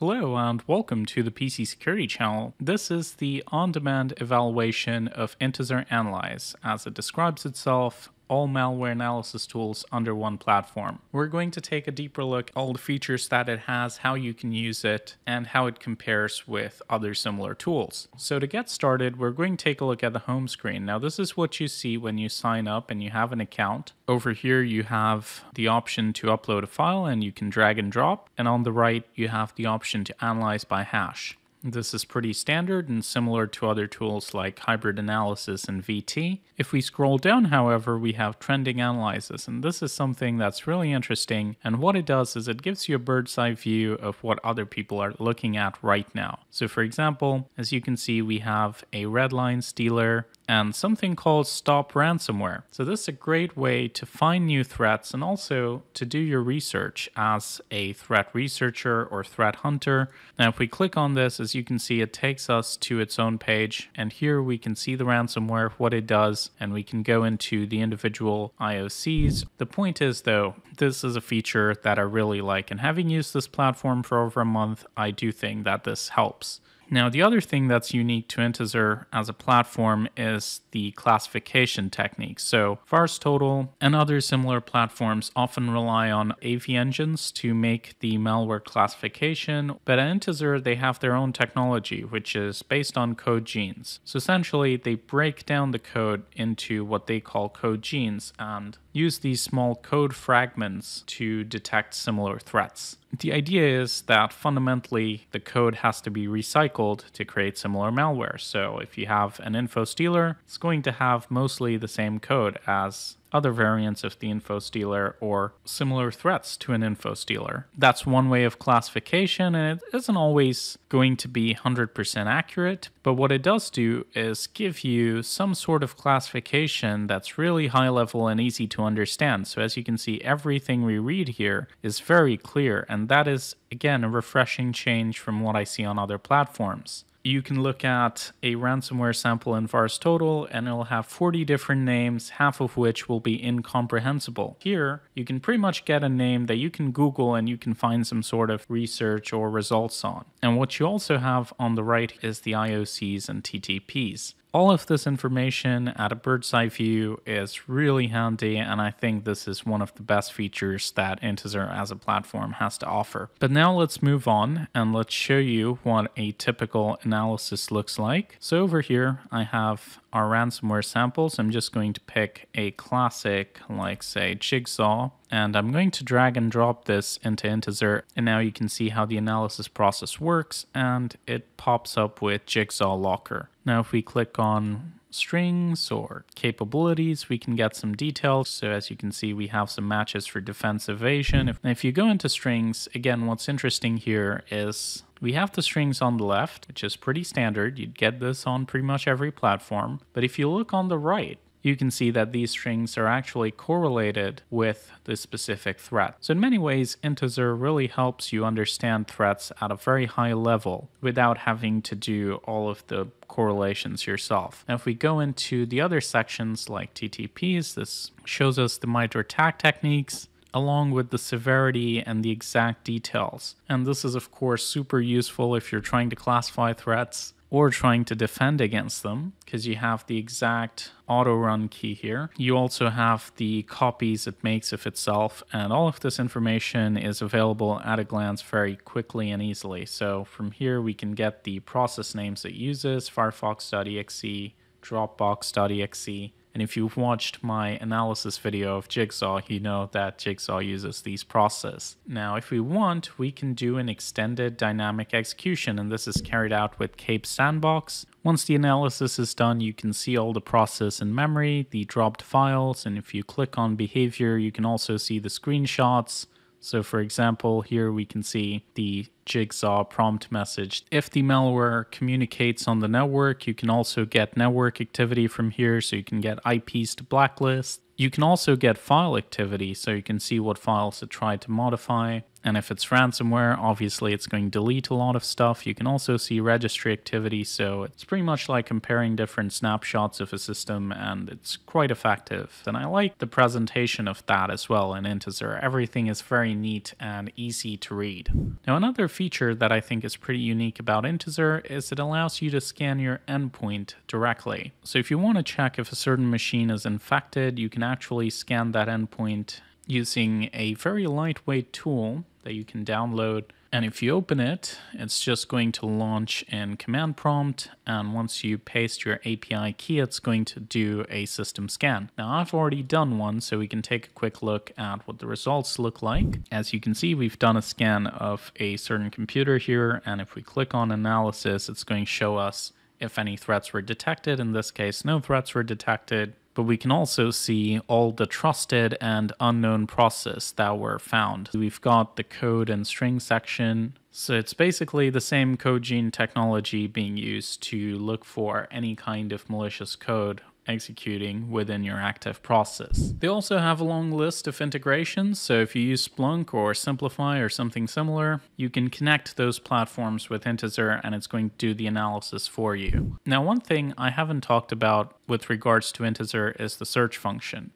Hello and welcome to the PC Security channel. This is the on-demand evaluation of Intezer Analyze. As it describes itself, all malware analysis tools under one platform. We're going to take a deeper look at all the features that it has, how you can use it, and how it compares with other similar tools. So to get started, we're going to take a look at the home screen. Now this is what you see when you sign up and you have an account. Over here you have the option to upload a file and you can drag and drop. And on the right you have the option to analyze by hash. This is pretty standard and similar to other tools like hybrid analysis and VT. If we scroll down, however, we have trending analysis, and this is something that's really interesting. And what it does is it gives you a bird's eye view of what other people are looking at right now. So, for example, as you can see, we have a Redline stealer and something called Stop Ransomware. So, this is a great way to find new threats and also to do your research as a threat researcher or threat hunter. Now, if we click on this, as you can see, it takes us to its own page, and here we can see the ransomware, what it does, and we can go into the individual IOCs. The point is, though, this is a feature that I really like, and having used this platform for over a month, I do think that this helps. Now, the other thing that's unique to Intezer as a platform is the classification technique. So, VirusTotal and other similar platforms often rely on AV engines to make the malware classification, but at Intezer, they have their own technology, which is based on code genes. So, essentially, they break down the code into what they call code genes and use these small code fragments to detect similar threats. The idea is that fundamentally the code has to be recycled to create similar malware. So if you have an info stealer, it's going to have mostly the same code as other variants of the info stealer or similar threats to an info stealer. That's one way of classification, and it isn't always going to be 100% accurate, but what it does do is give you some sort of classification that's really high level and easy to understand. So, as you can see, everything we read here is very clear, and that is, again, a refreshing change from what I see on other platforms you can look at a ransomware sample in VirusTotal and it'll have 40 different names, half of which will be incomprehensible. Here, you can pretty much get a name that you can Google and you can find some sort of research or results on. And what you also have on the right is the IOCs and TTPs. All of this information at a bird's eye view is really handy, and I think this is one of the best features that Intezer as a platform has to offer. But now let's move on and let's show you what a typical analysis looks like. So over here, I have our ransomware samples. I'm just going to pick a classic, like say Jigsaw, and I'm going to drag and drop this into Intezer. And now you can see how the analysis process works, and it pops up with Jigsaw Locker. Now, if we click on strings or capabilities, we can get some details. So as you can see, we have some matches for defense evasion. If, if you go into strings, again, what's interesting here is we have the strings on the left, which is pretty standard. You'd get this on pretty much every platform. But if you look on the right, you can see that these strings are actually correlated with the specific threat. So in many ways, Intezer really helps you understand threats at a very high level without having to do all of the correlations yourself. Now, if we go into the other sections like TTPs, this shows us the MITRE ATT&CK techniques, along with the severity and the exact details. And this is, of course, super useful if you're trying to classify threats or trying to defend against them because you have the exact auto run key here. You also have the copies it makes of itself, and all of this information is available at a glance very quickly and easily. So from here, we can get the process names it uses firefox.exe, dropbox.exe, and if you've watched my analysis video of Jigsaw, you know that Jigsaw uses these processes. Now, if we want, we can do an extended dynamic execution, and this is carried out with Cape Sandbox. Once the analysis is done, you can see all the process in memory, the dropped files, and if you click on behavior, you can also see the screenshots, so for example, here we can see the Jigsaw prompt message. If the malware communicates on the network, you can also get network activity from here, so you can get IPs to blacklist. You can also get file activity, so you can see what files it tried to modify. And if it's ransomware, obviously it's going to delete a lot of stuff. You can also see registry activity, so it's pretty much like comparing different snapshots of a system, and it's quite effective. And I like the presentation of that as well in Intezer. Everything is very neat and easy to read. Now, another feature that I think is pretty unique about Intezer is it allows you to scan your endpoint directly. So if you want to check if a certain machine is infected, you can actually scan that endpoint using a very lightweight tool that you can download. And if you open it, it's just going to launch in command prompt. And once you paste your API key, it's going to do a system scan. Now I've already done one, so we can take a quick look at what the results look like. As you can see, we've done a scan of a certain computer here. And if we click on analysis, it's going to show us if any threats were detected. In this case, no threats were detected but we can also see all the trusted and unknown process that were found. We've got the code and string section. So it's basically the same code gene technology being used to look for any kind of malicious code executing within your active process. They also have a long list of integrations, so if you use Splunk or Siemplify or something similar, you can connect those platforms with Intezer and it's going to do the analysis for you. Now, one thing I haven't talked about with regards to Intezer is the search function.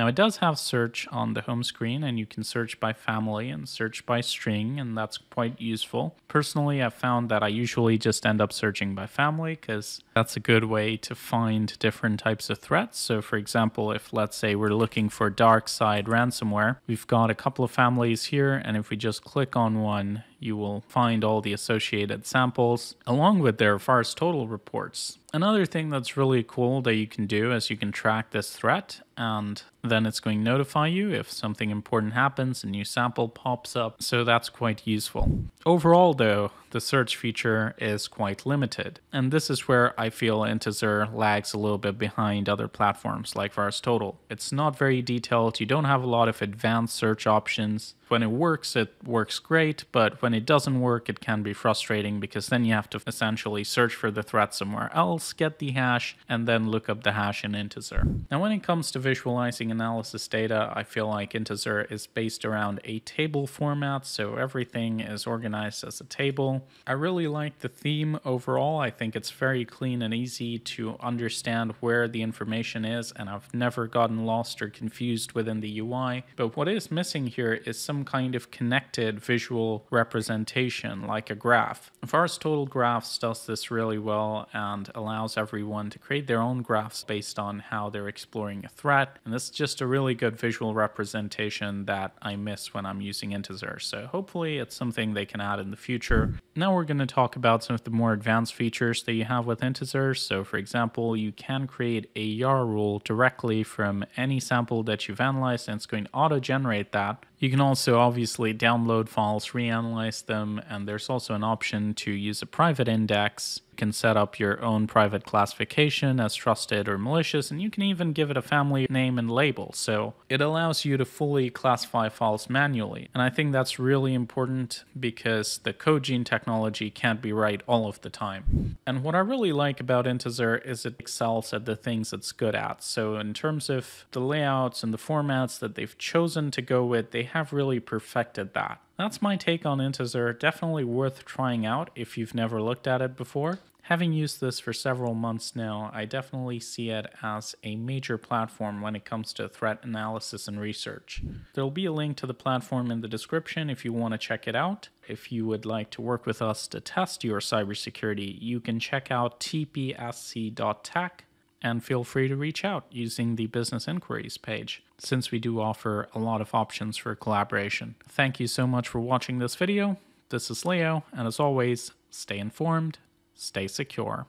Now it does have search on the home screen and you can search by family and search by string and that's quite useful. Personally, I've found that I usually just end up searching by family because that's a good way to find different types of threats. So for example, if let's say we're looking for dark side ransomware, we've got a couple of families here and if we just click on one, you will find all the associated samples along with their VirusTotal reports. Another thing that's really cool that you can do is you can track this threat and then it's going to notify you if something important happens, a new sample pops up. So that's quite useful. Overall though, the search feature is quite limited. And this is where I feel Intezer lags a little bit behind other platforms like VirusTotal. It's not very detailed, you don't have a lot of advanced search options. When it works, it works great, but when it doesn't work, it can be frustrating because then you have to essentially search for the threat somewhere else, get the hash, and then look up the hash in Intezer. Now, when it comes to visualizing analysis data, I feel like Intezer is based around a table format, so everything is organized as a table. I really like the theme overall. I think it's very clean and easy to understand where the information is, and I've never gotten lost or confused within the UI. But what is missing here is some kind of connected visual representation, like a graph. VirusTotal Graphs does this really well and allows everyone to create their own graphs based on how they're exploring a threat. And this is just a really good visual representation that I miss when I'm using Intezer. So hopefully it's something they can add in the future. Now we're going to talk about some of the more advanced features that you have with Intezer. So for example, you can create a YARA rule directly from any sample that you've analyzed and it's going to auto-generate that. You can also obviously download files, reanalyze them, and there's also an option to use a private index You can set up your own private classification as trusted or malicious, and you can even give it a family name and label. So it allows you to fully classify files manually. And I think that's really important because the code gene technology can't be right all of the time. And what I really like about Intezer is it excels at the things it's good at. So in terms of the layouts and the formats that they've chosen to go with, they have really perfected that. That's my take on Intezer. Definitely worth trying out if you've never looked at it before. Having used this for several months now, I definitely see it as a major platform when it comes to threat analysis and research. There'll be a link to the platform in the description if you want to check it out. If you would like to work with us to test your cybersecurity, you can check out tpsc.tech and feel free to reach out using the business inquiries page since we do offer a lot of options for collaboration. Thank you so much for watching this video. This is Leo, and as always, stay informed, stay secure.